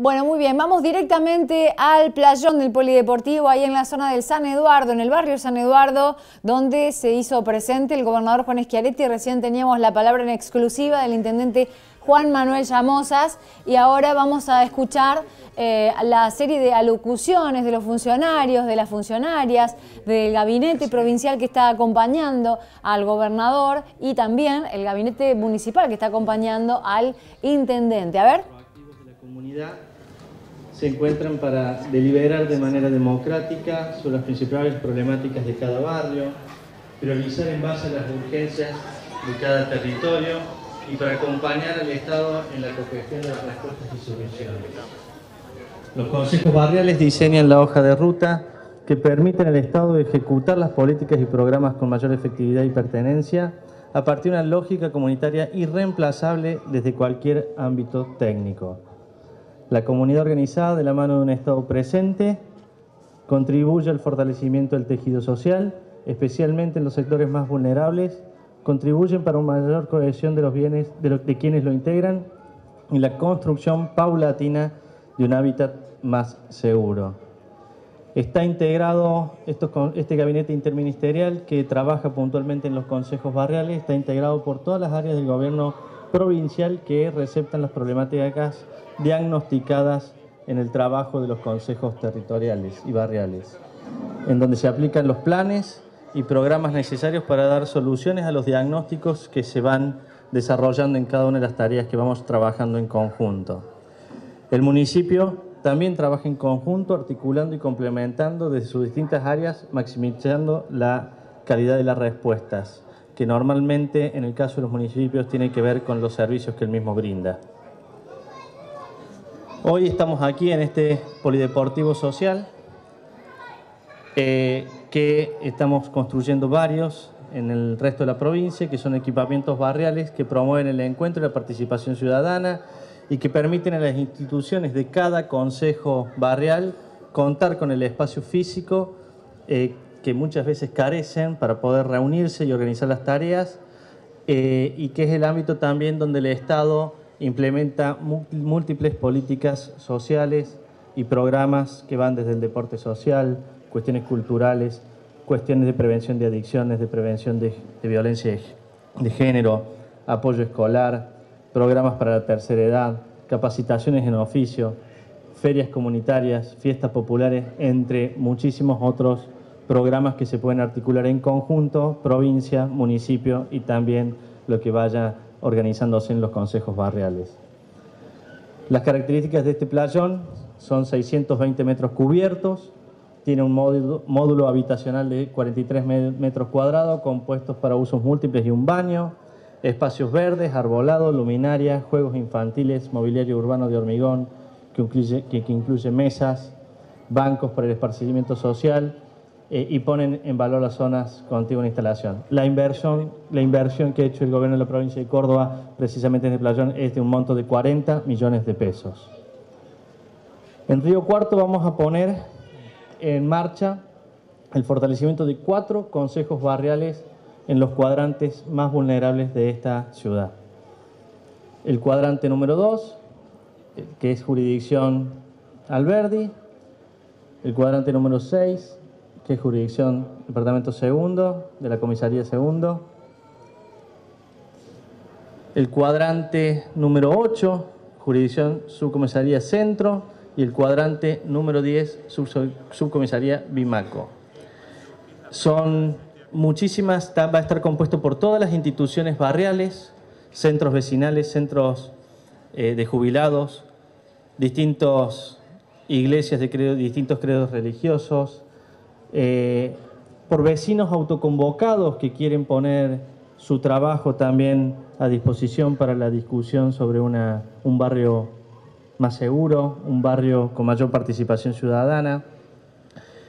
Bueno, muy bien, vamos directamente al playón del Polideportivo, ahí en la zona del San Eduardo, en el barrio San Eduardo, donde se hizo presente el gobernador Juan Schiaretti. Recién teníamos la palabra en exclusiva del intendente Juan Manuel Llamosas y ahora vamos a escuchar eh, la serie de alocuciones de los funcionarios, de las funcionarias, del gabinete provincial que está acompañando al gobernador y también el gabinete municipal que está acompañando al intendente. A ver. De la comunidad se encuentran para deliberar de manera democrática sobre las principales problemáticas de cada barrio, priorizar en base a las urgencias de cada territorio y para acompañar al Estado en la cogestión de las respuestas y soluciones. Los consejos barriales diseñan la hoja de ruta que permiten al Estado ejecutar las políticas y programas con mayor efectividad y pertenencia a partir de una lógica comunitaria irreemplazable desde cualquier ámbito técnico. La comunidad organizada, de la mano de un Estado presente, contribuye al fortalecimiento del tejido social, especialmente en los sectores más vulnerables, contribuyen para una mayor cohesión de los bienes de, de quienes lo integran y la construcción paulatina de un hábitat más seguro. Está integrado este gabinete interministerial que trabaja puntualmente en los consejos barriales, está integrado por todas las áreas del gobierno provincial que receptan las problemáticas diagnosticadas en el trabajo de los consejos territoriales y barriales, en donde se aplican los planes y programas necesarios para dar soluciones a los diagnósticos que se van desarrollando en cada una de las tareas que vamos trabajando en conjunto. El municipio también trabaja en conjunto, articulando y complementando desde sus distintas áreas, maximizando la calidad de las respuestas, que normalmente en el caso de los municipios tiene que ver con los servicios que el mismo brinda. Hoy estamos aquí en este polideportivo social eh, que estamos construyendo varios en el resto de la provincia, que son equipamientos barriales que promueven el encuentro y la participación ciudadana y que permiten a las instituciones de cada consejo barrial contar con el espacio físico eh, que muchas veces carecen para poder reunirse y organizar las tareas eh, y que es el ámbito también donde el Estado implementa múltiples políticas sociales y programas que van desde el deporte social, cuestiones culturales, cuestiones de prevención de adicciones, de prevención de, violencia de género, apoyo escolar, programas para la tercera edad, capacitaciones en oficio, ferias comunitarias, fiestas populares, entre muchísimos otros programas que se pueden articular en conjunto, provincia, municipio y también lo que vaya organizándose en los consejos barriales. Las características de este playón son 620 metros cubiertos, tiene un módulo, habitacional de 43 metros cuadrados compuestos para usos múltiples y un baño, espacios verdes, arbolado, luminaria, juegos infantiles, mobiliario urbano de hormigón que incluye mesas, bancos para el esparcimiento social, eh, y ponen en valor las zonas contigo una instalación. La inversión, la inversión que ha hecho el gobierno de la provincia de Córdoba, precisamente en este playón, es de un monto de 40 millones de pesos. En Río Cuarto vamos a poner en marcha el fortalecimiento de cuatro consejos barriales en los cuadrantes más vulnerables de esta ciudad. El cuadrante número 2, que es jurisdicción Alberdi, el cuadrante número 6, que es jurisdicción Departamento Segundo, de la Comisaría Segundo. El cuadrante número 8, jurisdicción Subcomisaría Centro. Y el cuadrante número 10, Subcomisaría Bimaco. Son muchísimas, va a estar compuesto por todas las instituciones barriales, centros vecinales, centros eh, de jubilados, distintas iglesias de distintos credos religiosos, eh, por vecinos autoconvocados que quieren poner su trabajo también a disposición para la discusión sobre una, un barrio más seguro, un barrio con mayor participación ciudadana.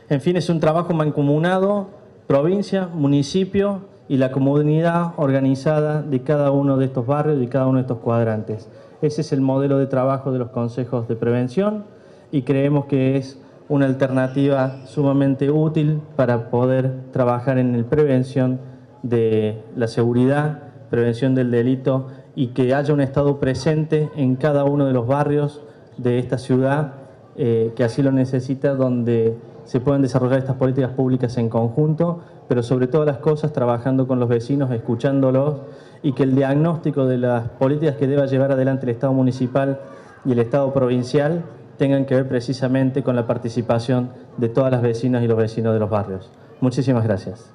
En fin, es un trabajo mancomunado, provincia, municipio y la comunidad organizada de cada uno de estos barrios, de cada uno de estos cuadrantes. Ese es el modelo de trabajo de los consejos de prevención y creemos que es una alternativa sumamente útil para poder trabajar en la prevención de la seguridad, prevención del delito y que haya un Estado presente en cada uno de los barrios, de esta ciudad eh, que así lo necesita, donde se pueden desarrollar estas políticas públicas en conjunto, pero sobre todas las cosas trabajando con los vecinos, escuchándolos y que el diagnóstico de las políticas que deba llevar adelante el Estado municipal y el Estado provincial tengan que ver precisamente con la participación de todas las vecinas y los vecinos de los barrios. Muchísimas gracias.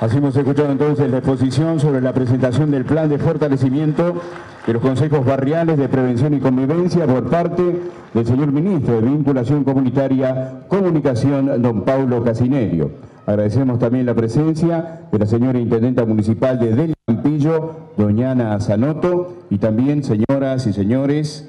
Así hemos escuchado entonces la exposición sobre la presentación del plan de fortalecimiento de los consejos barriales de prevención y convivencia por parte del señor ministro de Vinculación Comunitaria, Comunicación, don Paulo Casinerio. Agradecemos también la presencia de la señora Intendenta Municipal de Del Campillo, doña Ana y también señoras y señores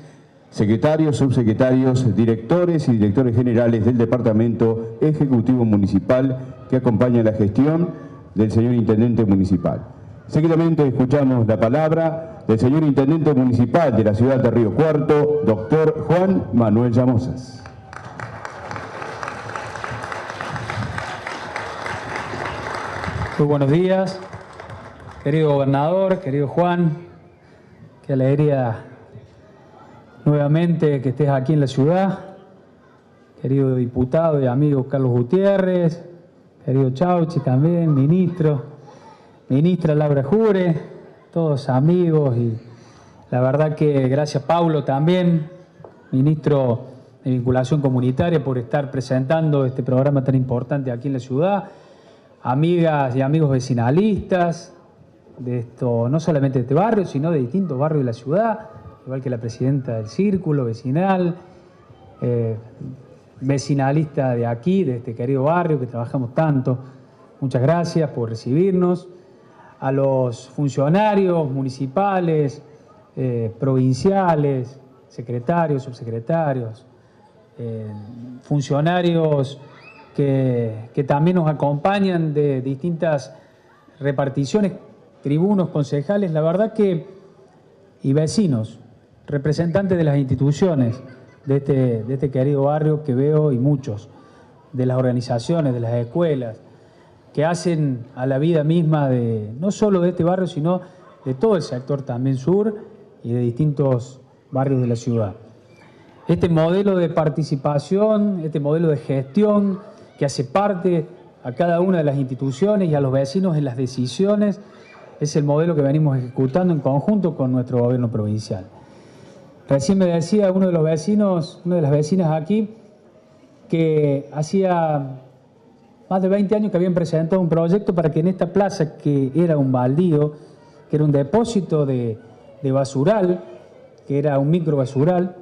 secretarios, subsecretarios, directores y directores generales del Departamento Ejecutivo Municipal que acompañan la gestión del señor Intendente Municipal. Seguidamente escuchamos la palabra del señor Intendente Municipal de la ciudad de Río Cuarto, doctor Juan Manuel Llamosas. Muy buenos días, querido gobernador, querido Juan, qué alegría nuevamente que estés aquí en la ciudad, querido diputado y amigo Carlos Gutiérrez, querido Chauchi también, ministro, ministra Laura Jure, todos amigos y la verdad que gracias Paulo también, ministro de vinculación comunitaria, por estar presentando este programa tan importante aquí en la ciudad, amigas y amigos vecinalistas de esto, no solamente de este barrio, sino de distintos barrios de la ciudad, igual que la presidenta del círculo vecinal, eh, vecinalista de aquí, de este querido barrio que trabajamos tanto. Muchas gracias por recibirnos. A los funcionarios municipales, eh, provinciales, secretarios, subsecretarios, eh, funcionarios que, que, también nos acompañan de distintas reparticiones, tribunos, concejales, la verdad que, y vecinos, representantes de las instituciones de este, de este querido barrio que veo y muchos, de las organizaciones, de las escuelas, que hacen a la vida misma de no solo de este barrio, sino de todo el sector también sur y de distintos barrios de la ciudad. Este modelo de participación, este modelo de gestión que hace parte a cada una de las instituciones y a los vecinos en las decisiones, es el modelo que venimos ejecutando en conjunto con nuestro gobierno provincial. Recién me decía uno de los vecinos, una de las vecinas aquí, que hacía más de 20 años que habían presentado un proyecto para que en esta plaza, que era un baldío, que era un depósito de, basural, que era un micro basural,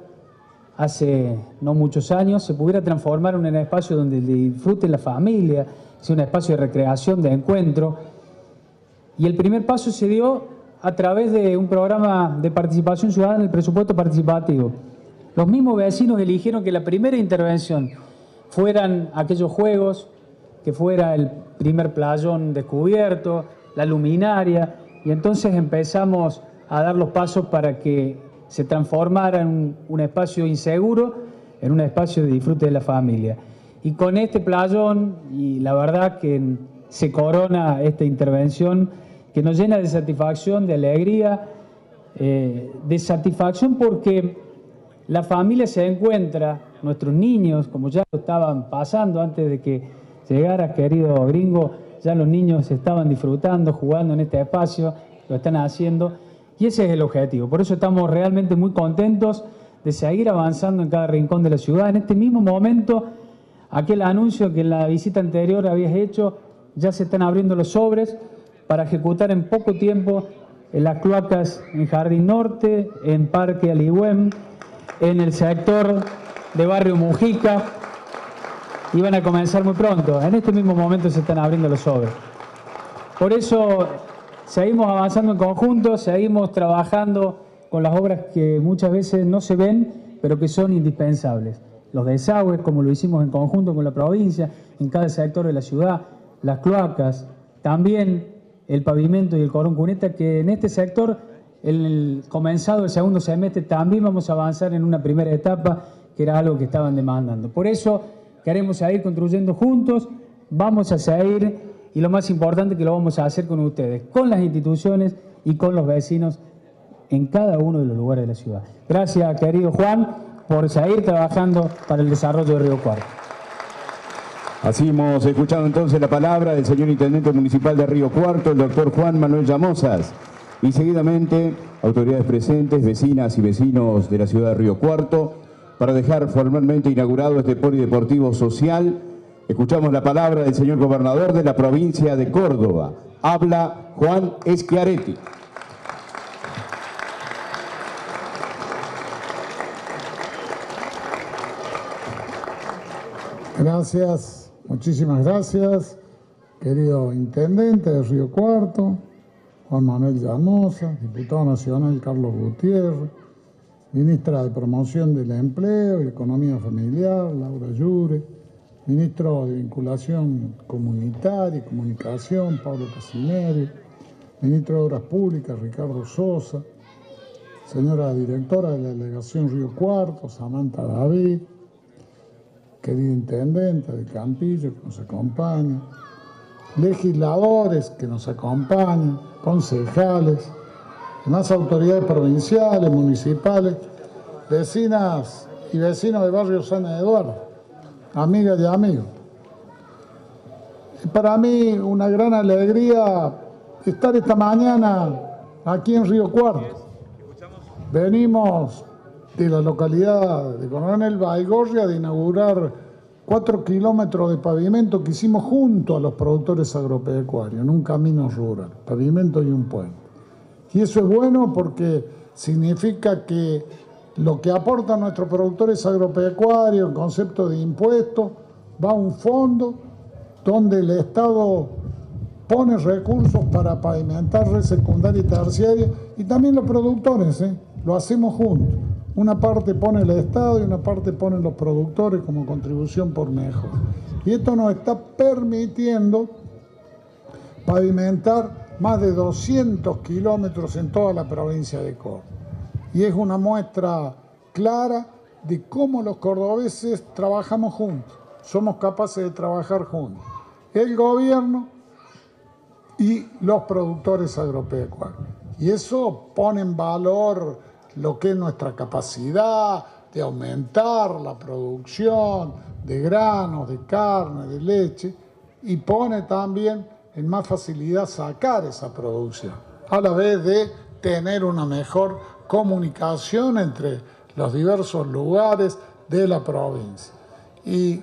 hace no muchos años, se pudiera transformar en un espacio donde disfrute la familia, sea un espacio de recreación, de encuentro. Y el primer paso se dio a través de un programa de participación ciudadana en el presupuesto participativo. Los mismos vecinos eligieron que la primera intervención fueran aquellos juegos, que fuera el primer playón descubierto, la luminaria, y entonces empezamos a dar los pasos para que se transformara en un, espacio inseguro en un espacio de disfrute de la familia. Y con este playón, y la verdad que se corona esta intervención, que nos llena de satisfacción, de alegría, eh, de satisfacción porque la familia se encuentra, nuestros niños, como ya lo estaban pasando antes de que llegara, querido gringo, ya los niños estaban disfrutando, jugando en este espacio, lo están haciendo, y ese es el objetivo. Por eso estamos realmente muy contentos de seguir avanzando en cada rincón de la ciudad. En este mismo momento, aquel anuncio que en la visita anterior habías hecho, ya se están abriendo los sobres, para ejecutar en poco tiempo en las cloacas en Jardín Norte, en Parque Aligüem, en el sector de Barrio Mujica. Iban a comenzar muy pronto. En este mismo momento se están abriendo los sobres. Por eso seguimos avanzando en conjunto, seguimos trabajando con las obras que muchas veces no se ven, pero que son indispensables. Los desagües, como lo hicimos en conjunto con la provincia, en cada sector de la ciudad, las cloacas, también el pavimento y el corón cuneta, que en este sector, el comenzado el segundo semestre, también vamos a avanzar en una primera etapa, que era algo que estaban demandando. Por eso queremos seguir construyendo juntos, vamos a seguir, y lo más importante que lo vamos a hacer con ustedes, con las instituciones y con los vecinos en cada uno de los lugares de la ciudad. Gracias, querido Juan, por seguir trabajando para el desarrollo de Río Cuarto. Así hemos escuchado entonces la palabra del señor Intendente Municipal de Río Cuarto, el doctor Juan Manuel Llamosas. Y seguidamente, autoridades presentes, vecinas y vecinos de la ciudad de Río Cuarto, para dejar formalmente inaugurado este polideportivo social, escuchamos la palabra del señor gobernador de la provincia de Córdoba. Habla Juan Eschiaretti. Gracias. Muchísimas gracias, querido intendente de Río Cuarto, Juan Manuel Llamosa, diputado nacional Carlos Gutiérrez, ministra de Promoción del Empleo y Economía Familiar, Laura Llure, ministro de Vinculación Comunitaria y Comunicación, Pablo Casineri, ministro de Obras Públicas, Ricardo Sosa, señora directora de la delegación Río Cuarto, Samantha David, querido intendente de Campillo que nos acompaña, legisladores que nos acompañan, concejales, más autoridades provinciales, municipales, vecinas y vecinos del barrio San Eduardo, amigas y amigos. Y para mí una gran alegría estar esta mañana aquí en Río Cuarto. Venimos de la localidad de Coronel Baigorria de inaugurar cuatro kilómetros de pavimento que hicimos junto a los productores agropecuarios, en un camino rural, pavimento y un puente. Y eso es bueno porque significa que lo que aportan nuestros productores agropecuarios en concepto de impuestos va a un fondo donde el Estado pone recursos para pavimentar red secundaria y terciaria y también los productores, ¿eh? lo hacemos juntos. Una parte pone el Estado y una parte ponen los productores como contribución por mejor. Y esto nos está permitiendo pavimentar más de 200 kilómetros en toda la provincia de Córdoba. Y es una muestra clara de cómo los cordobeses trabajamos juntos, somos capaces de trabajar juntos. El gobierno y los productores agropecuarios. Y eso pone en valor lo que es nuestra capacidad de aumentar la producción de granos, de carne, de leche, y pone también en más facilidad sacar esa producción, a la vez de tener una mejor comunicación entre los diversos lugares de la provincia. Y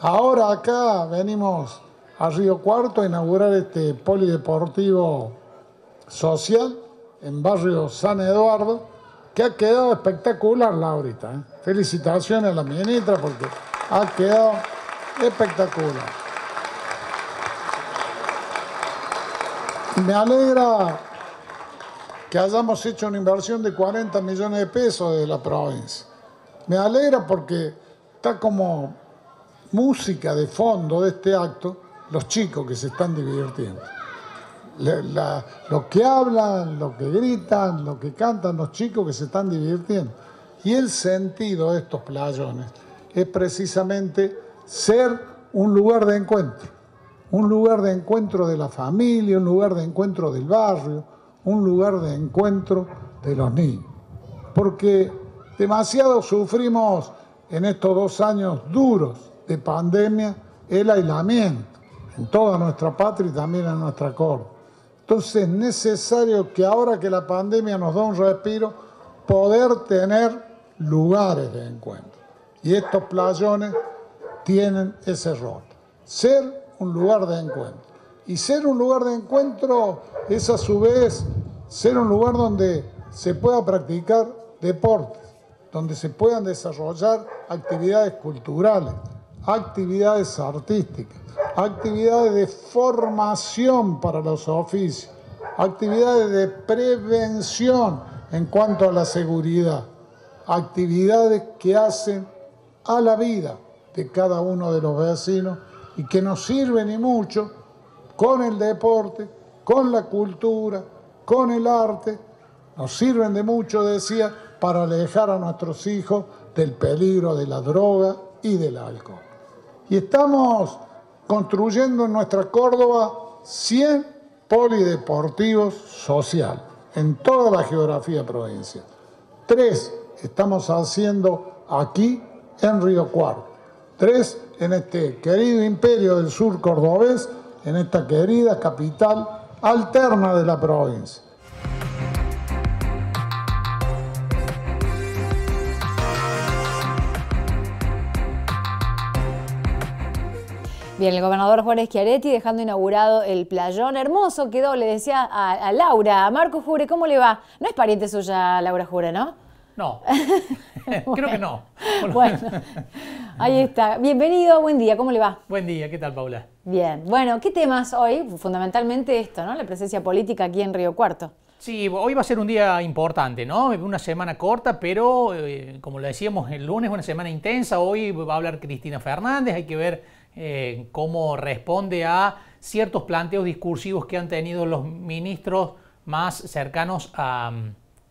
ahora acá venimos a Río Cuarto a inaugurar este polideportivo social en barrio San Eduardo, que ha quedado espectacular, Laurita. ¿eh? Felicitaciones a la ministra porque ha quedado espectacular. Me alegra que hayamos hecho una inversión de 40 millones de pesos de la provincia. Me alegra porque está como música de fondo de este acto los chicos que se están divirtiendo lo que hablan, lo que gritan, lo que cantan los chicos que se están divirtiendo. Y el sentido de estos playones es precisamente ser un lugar de encuentro, un lugar de encuentro de la familia, un lugar de encuentro del barrio, un lugar de encuentro de los niños. Porque demasiado sufrimos en estos dos años duros de pandemia el aislamiento en toda nuestra patria y también en nuestra corte. Entonces es necesario que ahora que la pandemia nos da un respiro, poder tener lugares de encuentro. Y estos playones tienen ese rol, ser un lugar de encuentro. Y ser un lugar de encuentro es a su vez ser un lugar donde se pueda practicar deportes, donde se puedan desarrollar actividades culturales, actividades artísticas, actividades de formación para los oficios, actividades de prevención en cuanto a la seguridad, actividades que hacen a la vida de cada uno de los vecinos y que nos sirven y mucho con el deporte, con la cultura, con el arte, nos sirven de mucho, decía, para alejar a nuestros hijos del peligro de la droga y del alcohol. Y estamos construyendo en nuestra Córdoba 100 polideportivos social en toda la geografía provincial. Tres estamos haciendo aquí en Río Cuarto. Tres, en este querido imperio del sur cordobés, en esta querida capital alterna de la provincia. Bien, el gobernador Juárez Chiaretti dejando inaugurado el playón. Hermoso quedó, le decía a, Laura, a Marco Jure, ¿cómo le va? No es pariente suya Laura Jure, ¿no? No, creo que no. bueno, ahí está. Bienvenido, buen día, ¿cómo le va? Buen día, ¿qué tal Paula? Bien, bueno, ¿qué temas hoy? Fundamentalmente esto, ¿no? La presencia política aquí en Río Cuarto. Sí, hoy va a ser un día importante, ¿no? Una semana corta, pero eh, como le decíamos el lunes, una semana intensa. Hoy va a hablar Cristina Fernández, hay que ver cómo responde a ciertos planteos discursivos que han tenido los ministros más cercanos a,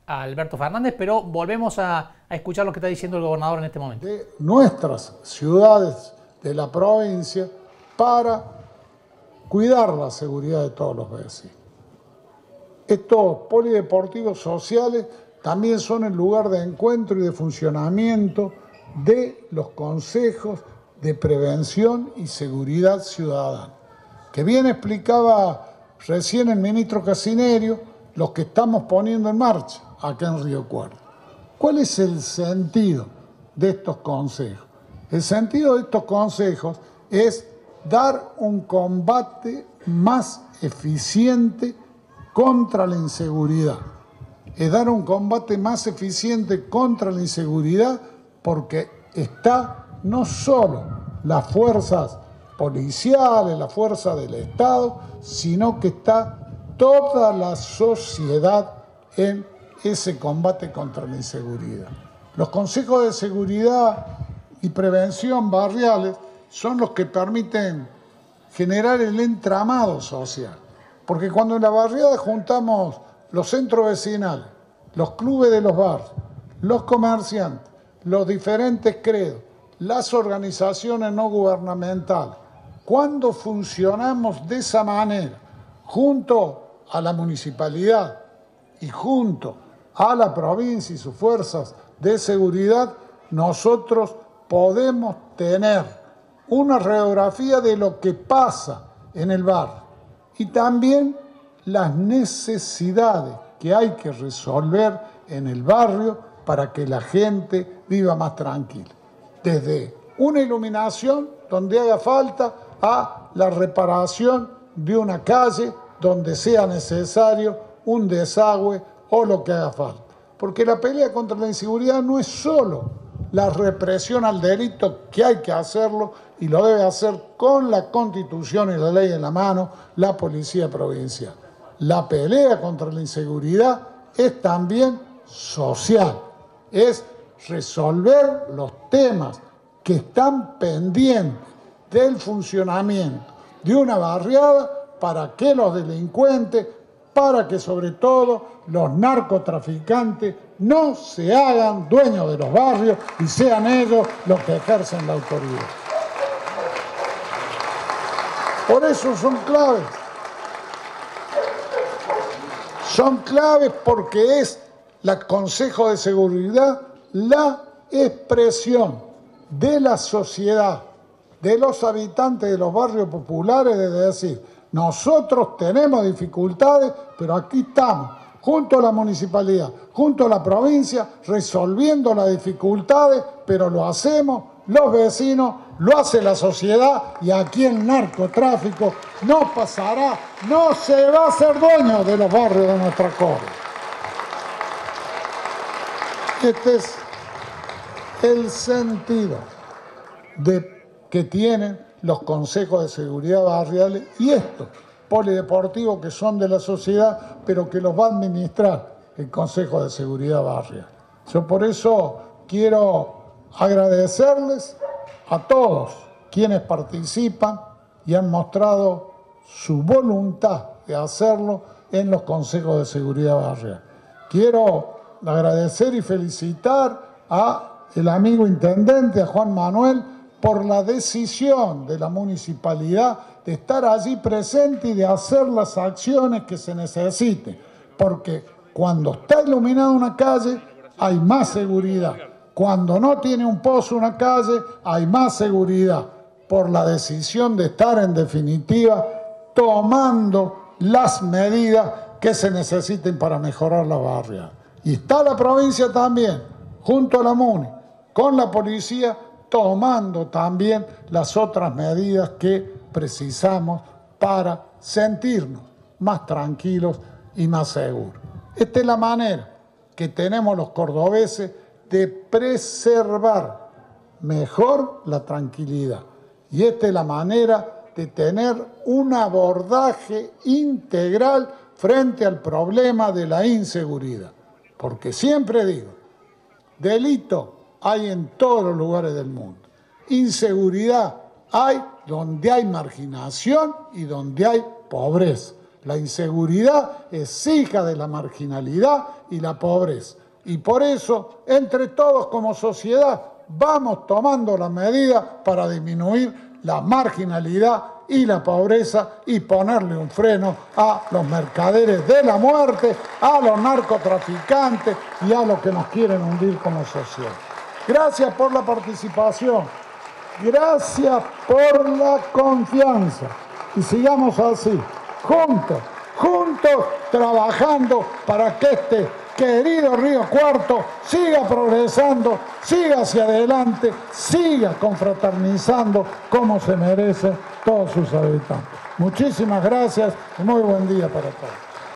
Alberto Fernández, pero volvemos a, escuchar lo que está diciendo el gobernador en este momento. De nuestras ciudades de la provincia para cuidar la seguridad de todos los vecinos. Estos polideportivos sociales también son el lugar de encuentro y de funcionamiento de los consejos de prevención y seguridad ciudadana, que bien explicaba recién el ministro Casinerio, los que estamos poniendo en marcha acá en Río Cuarto. ¿Cuál es el sentido de estos consejos? El sentido de estos consejos es dar un combate más eficiente contra la inseguridad. Es dar un combate más eficiente contra la inseguridad porque está no solo las fuerzas policiales, la fuerza del Estado, sino que está toda la sociedad en ese combate contra la inseguridad. Los consejos de seguridad y prevención barriales son los que permiten generar el entramado social. Porque cuando en la barriada juntamos los centros vecinales, los clubes de los barrios, los comerciantes, los diferentes credos, las organizaciones no gubernamentales, cuando funcionamos de esa manera, junto a la municipalidad y junto a la provincia y sus fuerzas de seguridad, nosotros podemos tener una radiografía de lo que pasa en el barrio y también las necesidades que hay que resolver en el barrio para que la gente viva más tranquila desde una iluminación donde haga falta a la reparación de una calle donde sea necesario un desagüe o lo que haga falta. Porque la pelea contra la inseguridad no es solo la represión al delito, que hay que hacerlo y lo debe hacer con la constitución y la ley en la mano la policía provincial. La pelea contra la inseguridad es también social, es resolver los temas que están pendientes del funcionamiento de una barriada para que los delincuentes, para que sobre todo los narcotraficantes no se hagan dueños de los barrios y sean ellos los que ejercen la autoridad. Por eso son claves. Son claves porque es el Consejo de Seguridad la expresión de la sociedad, de los habitantes de los barrios populares, de decir, nosotros tenemos dificultades, pero aquí estamos, junto a la municipalidad, junto a la provincia, resolviendo las dificultades, pero lo hacemos los vecinos, lo hace la sociedad y aquí el narcotráfico no pasará, no se va a hacer dueño de los barrios de nuestra corte. Este es el sentido de, que tienen los consejos de seguridad barriales y estos polideportivos que son de la sociedad, pero que los va a administrar el Consejo de Seguridad Barrial. Yo por eso quiero agradecerles a todos quienes participan y han mostrado su voluntad de hacerlo en los consejos de seguridad barrial. Quiero agradecer y felicitar a el amigo intendente, a Juan Manuel, por la decisión de la municipalidad de estar allí presente y de hacer las acciones que se necesiten. Porque cuando está iluminada una calle hay más seguridad. Cuando no tiene un pozo, una calle, hay más seguridad por la decisión de estar en definitiva tomando las medidas que se necesiten para mejorar la barria. Y está la provincia también, junto a la MUNI, con la policía, tomando también las otras medidas que precisamos para sentirnos más tranquilos y más seguros. Esta es la manera que tenemos los cordobeses de preservar mejor la tranquilidad. Y esta es la manera de tener un abordaje integral frente al problema de la inseguridad. Porque siempre digo, delito hay en todos los lugares del mundo. Inseguridad hay donde hay marginación y donde hay pobreza. La inseguridad es hija de la marginalidad y la pobreza. Y por eso, entre todos como sociedad, vamos tomando las medidas para disminuir la marginalidad y la pobreza y ponerle un freno a los mercaderes de la muerte, a los narcotraficantes y a los que nos quieren hundir como sociedad. Gracias por la participación, gracias por la confianza y sigamos así, juntos, juntos trabajando para que este querido Río Cuarto siga progresando, siga hacia adelante, siga confraternizando como se merecen todos sus habitantes. Muchísimas gracias y muy buen día para todos.